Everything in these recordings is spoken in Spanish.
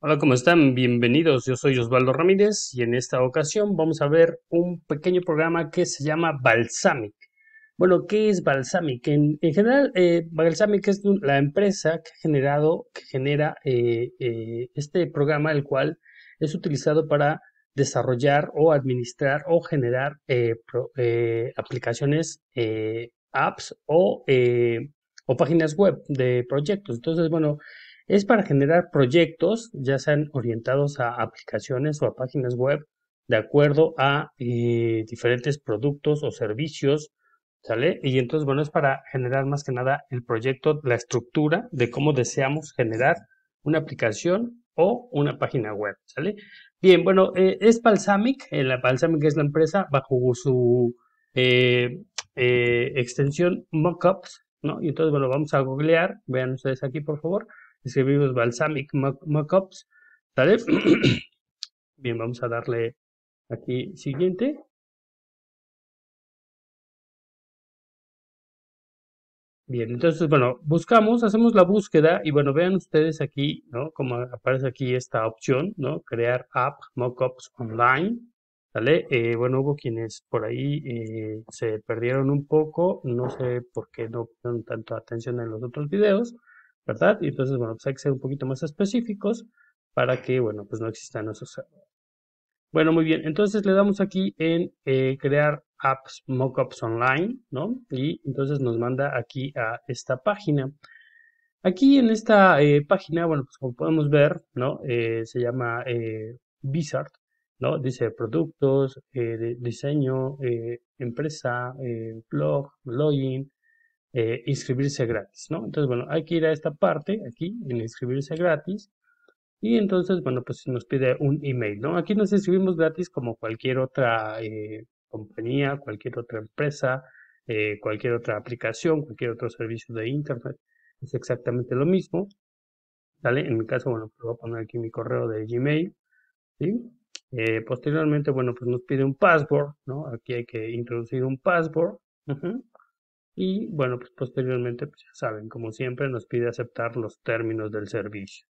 Hola, ¿cómo están? Bienvenidos. Yo soy Osvaldo Ramírez y en esta ocasión vamos a ver un pequeño programa que se llama Balsamic. Bueno, ¿qué es Balsamic? En, general, eh, Balsamic es la empresa que ha generado, que genera eh, eh, este programa, el cual es utilizado para desarrollar o administrar o generar aplicaciones, apps o, o páginas web de proyectos. Entonces, bueno, es para generar proyectos, ya sean orientados a aplicaciones o a páginas web, de acuerdo a eh, diferentes productos o servicios, ¿sale? Y entonces, bueno, es para generar más que nada el proyecto, la estructura de cómo deseamos generar una aplicación o una página web, ¿sale? Bien, bueno, eh, es Balsamic, eh, la Balsamic es la empresa bajo su extensión Mockups, ¿no? Y entonces, bueno, vamos a googlear, vean ustedes aquí, por favor, escribimos Balsamic Mockups, ¿sale? Bien, vamos a darle aquí siguiente. Bien, entonces, bueno, buscamos, hacemos la búsqueda y bueno, vean ustedes aquí, ¿no? Como aparece aquí esta opción, ¿no? Crear app mockups online, ¿vale? Eh, bueno, hubo quienes por ahí eh, se perdieron un poco, no sé por qué no pusieron tanta atención en los otros videos, ¿verdad? Y entonces, bueno, pues hay que ser un poquito más específicos para que, bueno, pues no existan esos errores. Bueno, muy bien, entonces le damos aquí en eh, crear apps mockups online, ¿no? Y entonces nos manda aquí a esta página. Aquí en esta eh, página, bueno, pues como podemos ver, ¿no? Eh, se llama Bizard, ¿no? Dice productos, diseño, empresa, blog, login, eh, inscribirse gratis, ¿no? Entonces, bueno, hay que ir a esta parte, aquí, en inscribirse gratis, y entonces, bueno, pues nos pide un email, ¿no? Aquí nos inscribimos gratis como cualquier otra eh, compañía, cualquier otra empresa, eh, cualquier otra aplicación, cualquier otro servicio de Internet. Es exactamente lo mismo, ¿vale? En mi caso, bueno, pues voy a poner aquí mi correo de Gmail, ¿sí? posteriormente, bueno, pues nos pide un password, ¿no? Aquí hay que introducir un password. Y bueno, pues posteriormente, pues ya saben, como siempre, nos pide aceptar los términos del servicio.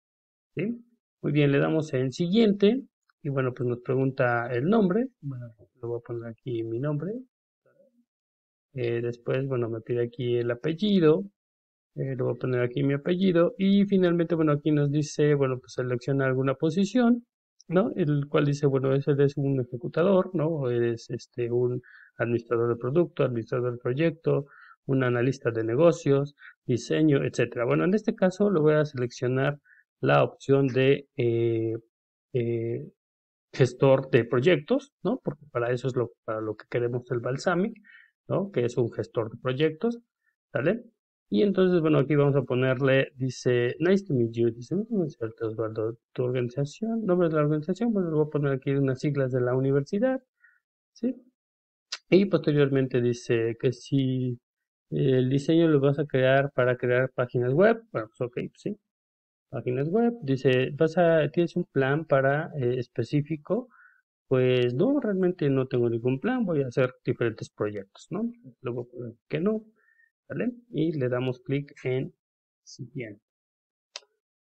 ¿sí? Muy bien, le damos en siguiente. Y bueno, pues nos pregunta el nombre. Bueno, le voy a poner aquí mi nombre. Eh, después, bueno, me pide aquí el apellido. Eh, voy a poner aquí mi apellido. Y finalmente, bueno, aquí nos dice, bueno, pues selecciona alguna posición. ¿no? El cual dice, bueno, ese es un ejecutador, ¿no? O eres este, un administrador de producto, administrador del proyecto, un analista de negocios, diseño, etcétera. Bueno, en este caso lo voy a seleccionar la opción de eh, eh, gestor de proyectos, ¿no? Porque para eso es lo, para lo que queremos el Balsamic, ¿no? Que es un gestor de proyectos, ¿vale? Y entonces, bueno, aquí vamos a ponerle, dice, nice to meet you, dice, Osvaldo, tu organización, nombre de la organización, bueno, le voy a poner aquí unas siglas de la universidad, ¿sí? Y posteriormente dice que si el diseño lo vas a crear para crear páginas web. Bueno, pues ok, sí. Páginas web. Dice, vas a, tienes un plan para eh, específico. Pues no, realmente no tengo ningún plan. Voy a hacer diferentes proyectos, ¿no? Luego que no. ¿Vale? Y le damos clic en siguiente.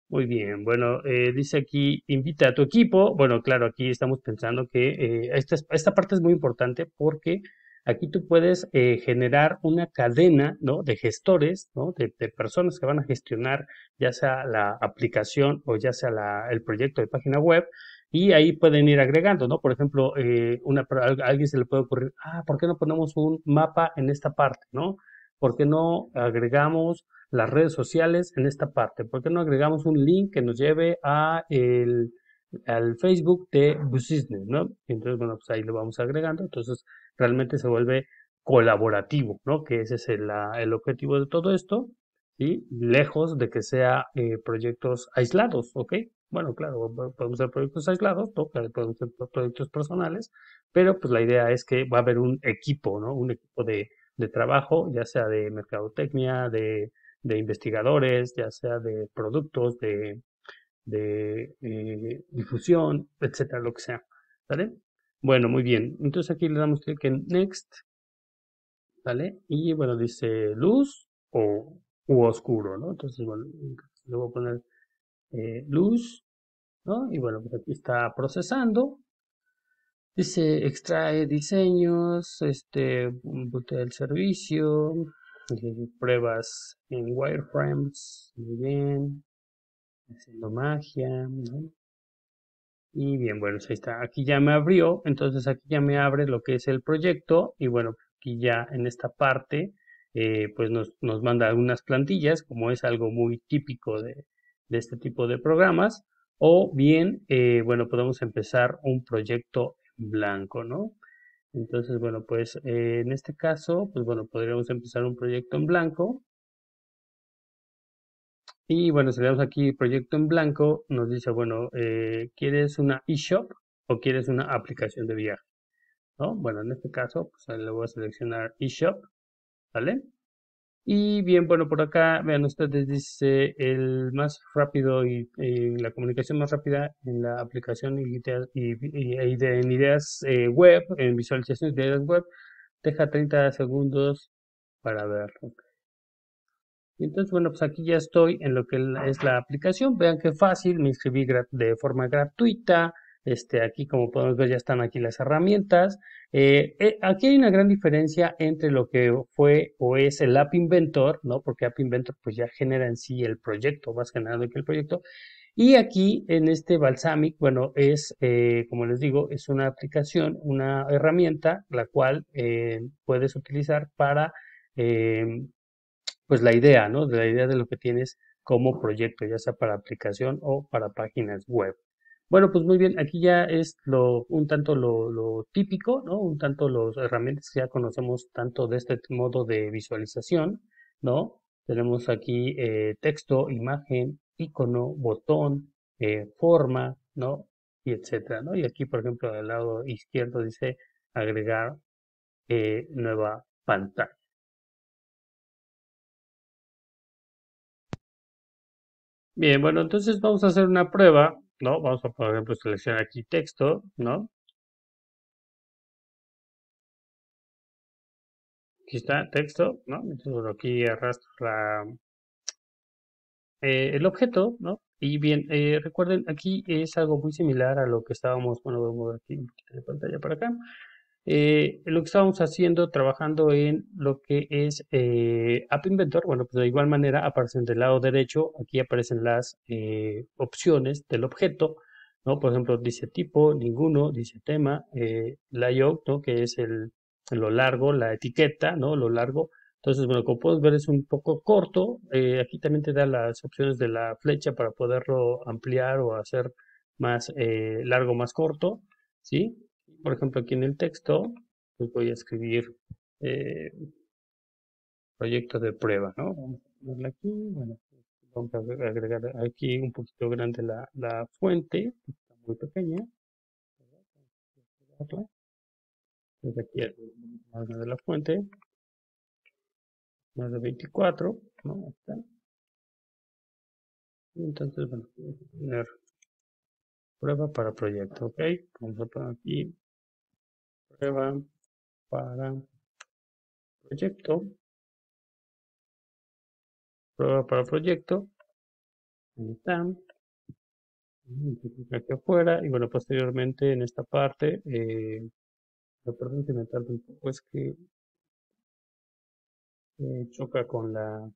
Muy bien, bueno, eh, dice aquí, invita a tu equipo. Bueno, claro, aquí estamos pensando que eh, esta, esta parte es muy importante porque Aquí tú puedes eh, generar una cadena ¿no? de gestores, ¿no? de, personas que van a gestionar ya sea la aplicación o ya sea el proyecto de página web y ahí pueden ir agregando, ¿no? Por ejemplo, eh, a alguien se le puede ocurrir, ah, ¿por qué no ponemos un mapa en esta parte, ¿no? ¿Por qué no agregamos las redes sociales en esta parte? ¿Por qué no agregamos un link que nos lleve a el, al Facebook de Business, ¿no? Entonces, bueno, pues ahí lo vamos agregando. Entonces, realmente se vuelve colaborativo, ¿no? Que ese es el, el objetivo de todo esto, ¿sí? Lejos de que sea eh, proyectos aislados, ¿ok? Bueno, claro, podemos ser proyectos aislados, ¿no? podemos ser proyectos personales, pero pues la idea es que va a haber un equipo, ¿no? Un equipo de, trabajo, ya sea de mercadotecnia, de, de investigadores, ya sea de productos, de, de eh, difusión, etcétera, lo que sea. ¿Vale? Bueno, muy bien. Entonces aquí le damos clic en Next. ¿Vale? Y bueno, dice luz o u oscuro, ¿no? Entonces, bueno, le voy a poner eh, luz. ¿no? Y bueno, pues aquí está procesando. Dice extrae diseños, este, botea el servicio, pruebas en wireframes, muy bien, haciendo magia, ¿no? Y bien, bueno, ahí está. Aquí ya me abrió, entonces aquí ya me abre lo que es el proyecto y bueno, aquí ya en esta parte eh, pues nos, nos, manda algunas plantillas, como es algo muy típico de, de este tipo de programas, o bien, eh, bueno, podemos empezar un proyecto en blanco, ¿no? Entonces, bueno, pues eh, en este caso, pues bueno, podríamos empezar un proyecto en blanco. Y bueno, si le damos aquí proyecto en blanco, nos dice, bueno, eh, ¿quieres una eShop o quieres una aplicación de viaje? ¿No? Bueno, en este caso, pues le voy a seleccionar eShop, ¿vale? Y bien, bueno, por acá, vean ustedes, dice el más rápido y, la comunicación más rápida en la aplicación y, en ideas eh, web, en visualizaciones de ideas web, deja 30 segundos para verlo. Entonces, bueno, pues aquí ya estoy en lo que es la aplicación. Vean qué fácil, me inscribí de forma gratuita. Este, aquí, como podemos ver, ya están aquí las herramientas. Eh, eh, aquí hay una gran diferencia entre lo que fue o es el App Inventor, ¿no? Porque App Inventor pues ya genera en sí el proyecto, más generando que el proyecto. Y aquí en este Balsamic, bueno, es, eh, como les digo, es una aplicación, una herramienta, la cual puedes utilizar para, pues la idea, ¿no? De la idea de lo que tienes como proyecto, ya sea para aplicación o para páginas web. Bueno, pues muy bien, aquí ya es lo, un tanto lo, típico, ¿no? Un tanto las herramientas que ya conocemos tanto de este modo de visualización, ¿no? Tenemos aquí eh, texto, imagen, icono, botón, eh, forma, ¿no? Y etcétera, ¿no? Y aquí, por ejemplo, al lado izquierdo dice agregar eh, nueva pantalla. Bien, bueno, entonces vamos a hacer una prueba ¿no? Vamos a, por ejemplo, seleccionar aquí texto, ¿no? Aquí está texto, ¿no? Aquí arrastro eh, el objeto, ¿no? Y bien, eh, recuerden, aquí es algo muy similar a lo que estábamos, bueno, voy a mover aquí de pantalla para acá. Eh, lo que estábamos haciendo, trabajando en lo que es eh, App Inventor, bueno, pues de igual manera aparecen del lado derecho, aquí aparecen las eh, opciones del objeto, ¿no? Por ejemplo, dice tipo, ninguno, dice tema, layout, ¿no? Que es el, lo largo, la etiqueta, ¿no? Lo largo. Entonces, bueno, como puedes ver es un poco corto, aquí también te da las opciones de la flecha para poderlo ampliar o hacer más largo, más corto, ¿sí? Por ejemplo, aquí en el texto, pues voy a escribir eh, proyecto de prueba, ¿no? Vamos a ponerla aquí, bueno, vamos a agregar aquí un poquito grande la, la fuente, está muy pequeña. Desde aquí más de la fuente, más de 24, ¿no? Está. Y entonces, bueno, vamos a poner prueba para proyecto, ¿ok? Vamos a poner aquí prueba para proyecto. Prueba para proyecto. Ahí están. Aquí afuera. Y bueno, posteriormente en esta parte. Eh, perdón que me tarda un poco. Es que eh, choca con la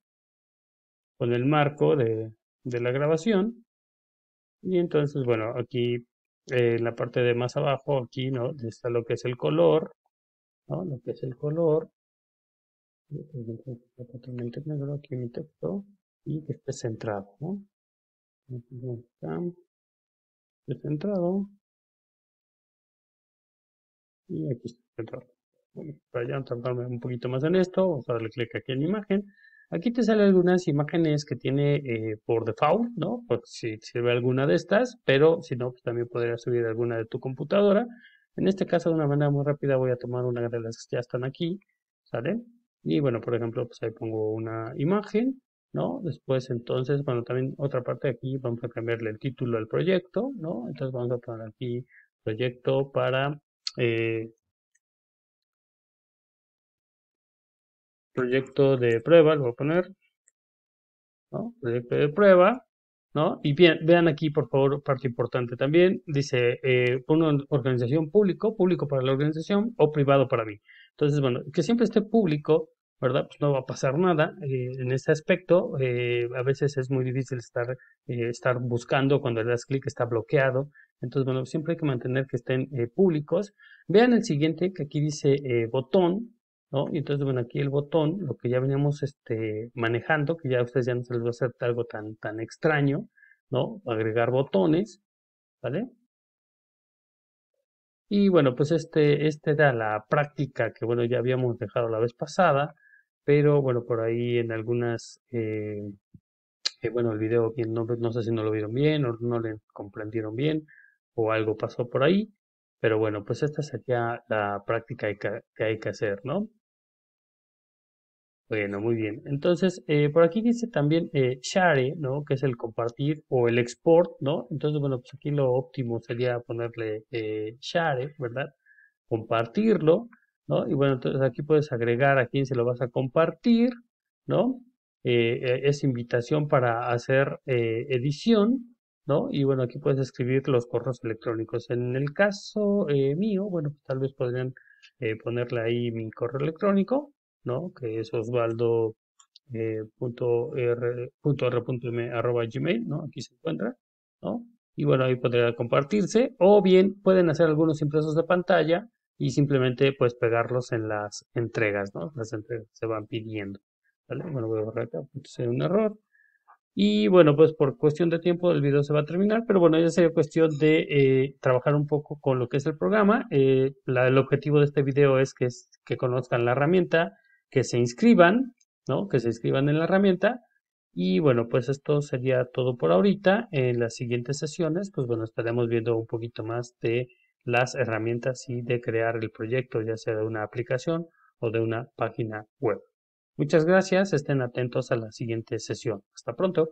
con el marco de, de la grabación. Y entonces, bueno, aquí en la parte de más abajo, aquí, ¿no? Está lo que es el color, ¿no? Lo que es el color. Aquí mi texto y que esté centrado, ¿no? Está centrado. Y aquí está centrado. Bueno, para ya tardarme un poquito más en esto, vamos a darle clic aquí en imagen. Aquí te salen algunas imágenes que tiene eh, por default, ¿no? Por si sirve alguna de estas, pero si no, pues también podrías subir alguna de tu computadora. En este caso, de una manera muy rápida, voy a tomar una de las que ya están aquí, ¿sale? Y bueno, por ejemplo, pues ahí pongo una imagen, ¿no? Después, entonces, bueno, también otra parte de aquí, vamos a cambiarle el título al proyecto, ¿no? Entonces vamos a poner aquí proyecto para eh, proyecto de prueba, lo voy a poner, ¿no? Proyecto de prueba, ¿no? Y bien, vean aquí, por favor, parte importante también, dice, eh, una organización público, público para la organización o privado para mí. Entonces, bueno, que siempre esté público, ¿verdad? Pues no va a pasar nada eh, en este aspecto. Eh, a veces es muy difícil estar, estar buscando cuando le das clic está bloqueado. Entonces, bueno, siempre hay que mantener que estén públicos. Vean el siguiente, que aquí dice botón, ¿no? Y entonces, bueno, aquí el botón, lo que ya veníamos este, manejando, que ya a ustedes ya no se les va a hacer algo tan, tan extraño, ¿no? Agregar botones, ¿vale? Y bueno, pues este, este era la práctica que, bueno, ya habíamos dejado la vez pasada, pero bueno, por ahí en algunas, eh, eh, bueno, el video no, no sé si no lo vieron bien o no le comprendieron bien o algo pasó por ahí, pero bueno, pues esta sería la práctica que hay que hacer, ¿no? Bueno, muy bien. Entonces, eh, por aquí dice también eh, share, ¿no? Que es el compartir o el export, ¿no? Entonces, bueno, pues aquí lo óptimo sería ponerle eh, share, ¿verdad? Compartirlo, ¿no? Y bueno, entonces aquí puedes agregar a quién se lo vas a compartir, ¿no? es invitación para hacer edición, ¿no? Y bueno, aquí puedes escribir los correos electrónicos. En el caso mío, bueno, pues tal vez podrían ponerle ahí mi correo electrónico, ¿no? Que es osvaldo eh, gmail, ¿no? Aquí se encuentra, ¿no? Y bueno, ahí podría compartirse o bien pueden hacer algunos impresos de pantalla y simplemente pues pegarlos en las entregas, ¿no? Las entregas se van pidiendo, ¿vale? Bueno, voy a borrar acá, ser un error. Y bueno, pues por cuestión de tiempo el video se va a terminar, pero bueno, ya sería cuestión de eh, trabajar un poco con lo que es el programa. Eh, el objetivo de este video es que, es que conozcan la herramienta, que se inscriban, ¿no? Que se inscriban en la herramienta. Y bueno, pues esto sería todo por ahorita. En las siguientes sesiones, pues bueno, estaremos viendo un poquito más de las herramientas y de crear el proyecto, ya sea de una aplicación o de una página web. Muchas gracias, estén atentos a la siguiente sesión. Hasta pronto.